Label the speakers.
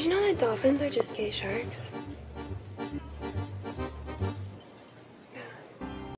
Speaker 1: Did you know that dolphins are just gay sharks?